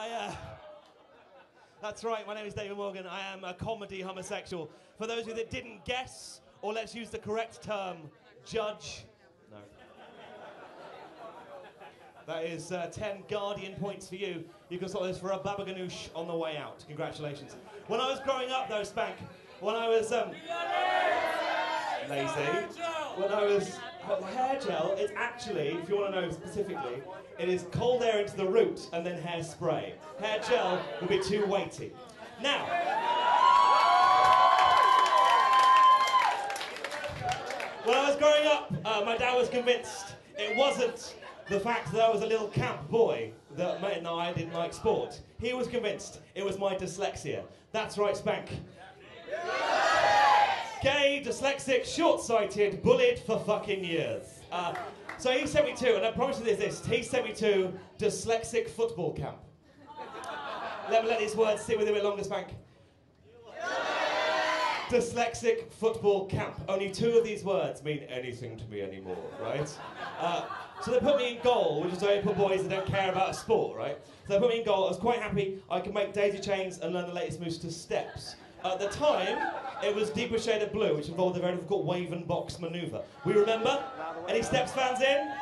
I, uh, that's right, my name is David Morgan. I am a comedy homosexual. For those of you that didn't guess, or let's use the correct term, judge. No. That is uh, 10 Guardian points for you. You can slot this for a Baba Ganoush on the way out. Congratulations. When I was growing up, though, Spank, when I was. Um, lazy. When I was. hair gel, it's actually, if you want to know specifically, it is cold air into the root and then hairspray. Hair gel would be too weighty. Now. When I was growing up, uh, my dad was convinced it wasn't the fact that I was a little camp boy that meant that I didn't like sport. He was convinced it was my dyslexia. That's right, Spank. Gay, dyslexic, short-sighted, bullied for fucking years. Uh, so he sent me to, and I promise you this, he sent me to dyslexic football camp. Let me let these words sit with you a longer, Spank. Dyslexic football camp. Only two of these words mean anything to me anymore, right? Uh, so they put me in goal, which is only for boys that don't care about a sport, right? So they put me in goal. I was quite happy. I could make daisy chains and learn the latest moves to steps. At the time, it was deeper shade of blue, which involved a very difficult wave and box manoeuvre. We remember? Any steps fans in?